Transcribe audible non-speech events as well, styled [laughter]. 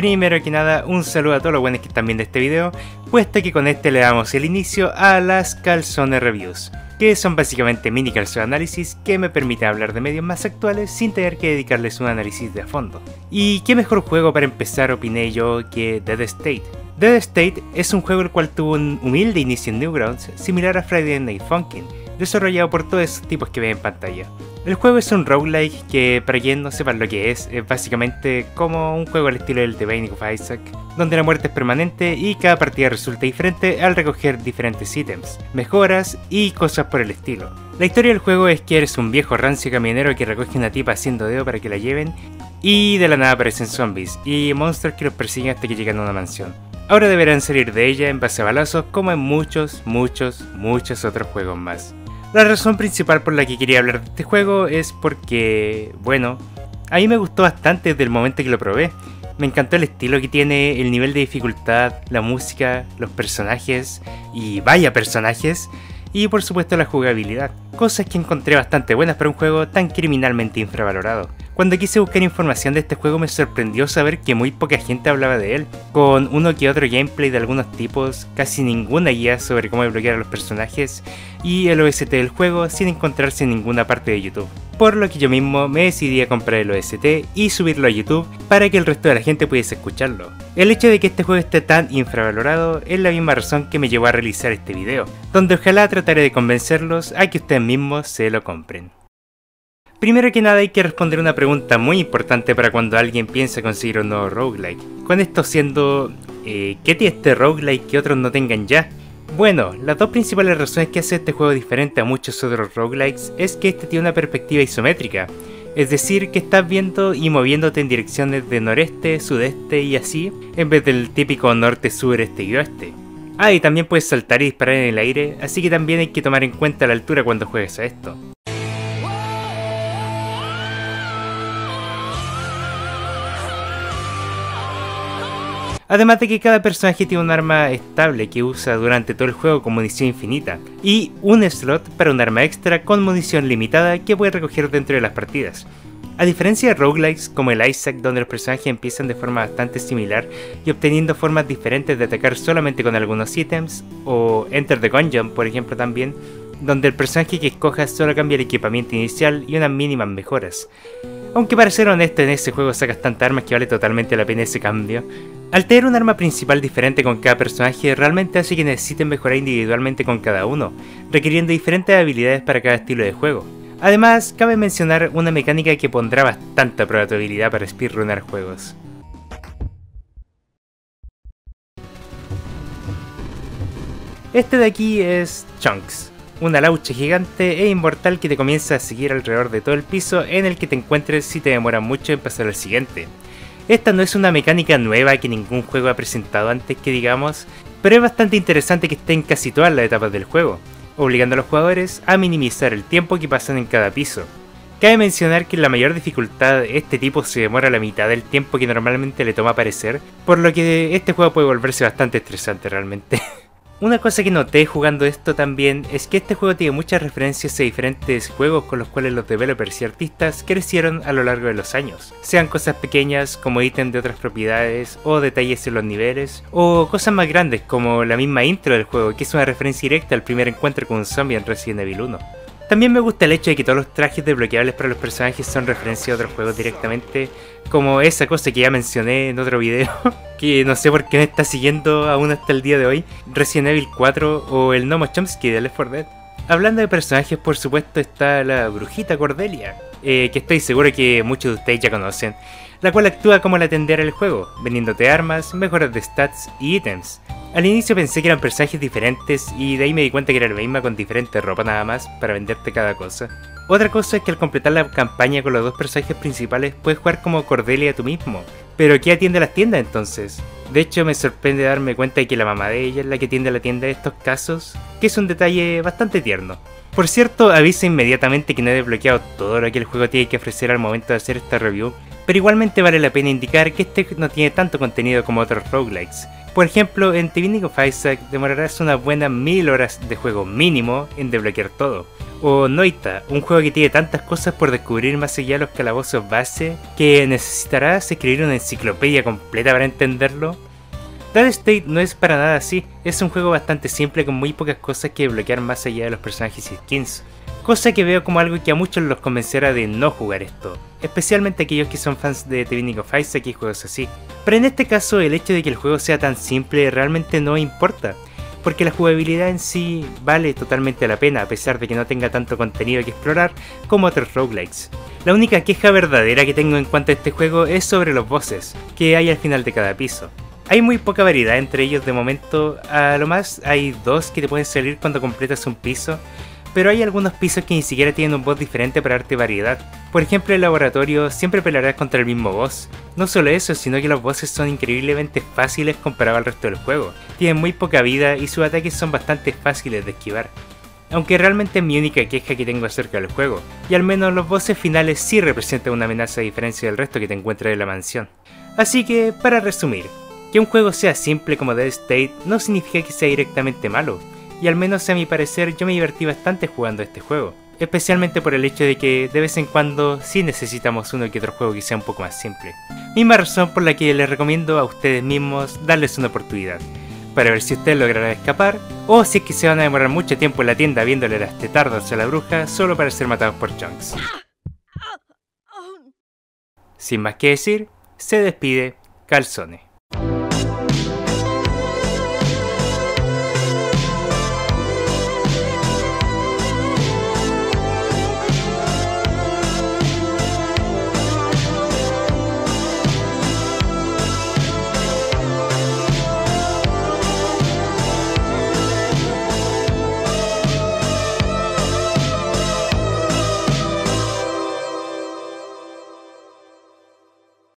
Primero que nada, un saludo a todos los buenos que están viendo este video, puesto que con este le damos el inicio a las calzones reviews, que son básicamente mini calzone análisis que me permiten hablar de medios más actuales sin tener que dedicarles un análisis de fondo. Y qué mejor juego para empezar opiné yo que Dead State. Dead State es un juego el cual tuvo un humilde inicio en Newgrounds, similar a Friday Night Funkin', desarrollado por todos esos tipos que ven en pantalla. El juego es un roguelike que, para quien no sepa lo que es, es básicamente como un juego al estilo del The Binding of Isaac, donde la muerte es permanente y cada partida resulta diferente al recoger diferentes ítems, mejoras y cosas por el estilo. La historia del juego es que eres un viejo rancio camionero que recoge una tipa haciendo dedo para que la lleven y de la nada aparecen zombies y monstruos que los persiguen hasta que llegan a una mansión. Ahora deberán salir de ella en base a balazos como en muchos, muchos, muchos otros juegos más. La razón principal por la que quería hablar de este juego es porque, bueno, a mí me gustó bastante desde el momento que lo probé. Me encantó el estilo que tiene, el nivel de dificultad, la música, los personajes y vaya personajes y por supuesto la jugabilidad, cosas que encontré bastante buenas para un juego tan criminalmente infravalorado. Cuando quise buscar información de este juego me sorprendió saber que muy poca gente hablaba de él, con uno que otro gameplay de algunos tipos, casi ninguna guía sobre cómo bloquear a los personajes y el OST del juego sin encontrarse en ninguna parte de YouTube. Por lo que yo mismo me decidí a comprar el OST y subirlo a YouTube para que el resto de la gente pudiese escucharlo. El hecho de que este juego esté tan infravalorado es la misma razón que me llevó a realizar este video, donde ojalá trataré de convencerlos a que ustedes mismos se lo compren. Primero que nada hay que responder una pregunta muy importante para cuando alguien piensa conseguir un nuevo roguelike. Con esto siendo, eh, ¿qué tiene este roguelike que otros no tengan ya? Bueno, las dos principales razones que hace este juego diferente a muchos otros roguelikes es que este tiene una perspectiva isométrica, es decir, que estás viendo y moviéndote en direcciones de noreste, sudeste y así, en vez del típico norte, sur, este y oeste. Ah, y también puedes saltar y disparar en el aire, así que también hay que tomar en cuenta la altura cuando juegues a esto. Además de que cada personaje tiene un arma estable que usa durante todo el juego con munición infinita, y un slot para un arma extra con munición limitada que puede recoger dentro de las partidas. A diferencia de roguelikes como el Isaac donde los personajes empiezan de forma bastante similar y obteniendo formas diferentes de atacar solamente con algunos ítems, o Enter the Gungeon por ejemplo también, donde el personaje que escojas solo cambia el equipamiento inicial y unas mínimas mejoras. Aunque para ser honesto en ese juego sacas tantas armas que vale totalmente la pena ese cambio. Al tener un arma principal diferente con cada personaje realmente hace que necesiten mejorar individualmente con cada uno, requiriendo diferentes habilidades para cada estilo de juego. Además, cabe mencionar una mecánica que pondrá bastante probabilidad para speedrunner juegos. Este de aquí es Chunks, una laucha gigante e inmortal que te comienza a seguir alrededor de todo el piso en el que te encuentres si te demora mucho en pasar al siguiente. Esta no es una mecánica nueva que ningún juego ha presentado antes que digamos, pero es bastante interesante que esté en casi todas las etapas del juego, obligando a los jugadores a minimizar el tiempo que pasan en cada piso. Cabe mencionar que en la mayor dificultad este tipo se demora la mitad del tiempo que normalmente le toma aparecer, por lo que este juego puede volverse bastante estresante realmente. [laughs] Una cosa que noté jugando esto también es que este juego tiene muchas referencias a diferentes juegos con los cuales los developers y artistas crecieron a lo largo de los años. Sean cosas pequeñas como ítems de otras propiedades o detalles en los niveles, o cosas más grandes como la misma intro del juego que es una referencia directa al primer encuentro con un zombie en Resident Evil 1. También me gusta el hecho de que todos los trajes desbloqueables para los personajes son referencia a otros juegos directamente, como esa cosa que ya mencioné en otro video, [laughs] que no sé por qué me está siguiendo aún hasta el día de hoy, Resident Evil 4 o el Nomo Chomsky de Left 4 Dead. Hablando de personajes, por supuesto, está la brujita Cordelia, eh, que estoy seguro que muchos de ustedes ya conocen, la cual actúa como la tendera del juego, vendiéndote armas, mejoras de stats y ítems. Al inicio pensé que eran personajes diferentes y de ahí me di cuenta que era la misma con diferente ropa nada más para venderte cada cosa. Otra cosa es que al completar la campaña con los dos personajes principales puedes jugar como Cordelia tú mismo. Pero ¿qué atiende las tiendas entonces? De hecho me sorprende darme cuenta de que la mamá de ella es la que atiende la tienda de estos casos, que es un detalle bastante tierno. Por cierto, avisa inmediatamente que no he desbloqueado todo lo que el juego tiene que ofrecer al momento de hacer esta review, pero igualmente vale la pena indicar que este no tiene tanto contenido como otros roguelikes, Por ejemplo, en Binding of Isaac demorarás una buena mil horas de juego mínimo en desbloquear todo. O Noita, un juego que tiene tantas cosas por descubrir más allá de los calabozos base que necesitarás escribir una enciclopedia completa para entenderlo. Dead State no es para nada así, es un juego bastante simple con muy pocas cosas que desbloquear más allá de los personajes y skins. Cosa que veo como algo que a muchos los convencerá de no jugar esto, especialmente aquellos que son fans de The Binding of Isaac y juegos así. Pero en este caso el hecho de que el juego sea tan simple realmente no importa, porque la jugabilidad en sí vale totalmente la pena a pesar de que no tenga tanto contenido que explorar como otros roguelikes. La única queja verdadera que tengo en cuanto a este juego es sobre los bosses, que hay al final de cada piso. Hay muy poca variedad entre ellos de momento, a lo más hay dos que te pueden salir cuando completas un piso, pero hay algunos pisos que ni siquiera tienen un boss diferente para darte variedad. Por ejemplo, el laboratorio siempre pelearás contra el mismo boss. No solo eso, sino que los bosses son increíblemente fáciles comparado al resto del juego. Tienen muy poca vida y sus ataques son bastante fáciles de esquivar. Aunque realmente es mi única queja que tengo acerca del juego, y al menos los bosses finales sí representan una amenaza a diferencia del resto que te encuentras en la mansión. Así que, para resumir, que un juego sea simple como Dead State no significa que sea directamente malo, y al menos a mi parecer yo me divertí bastante jugando este juego. Especialmente por el hecho de que de vez en cuando sí necesitamos uno que otro juego que sea un poco más simple. Misma razón por la que les recomiendo a ustedes mismos darles una oportunidad. Para ver si ustedes lograrán escapar, o si es que se van a demorar mucho tiempo en la tienda viéndole las tetardas a la bruja solo para ser matados por chunks. Sin más que decir, se despide Calzone.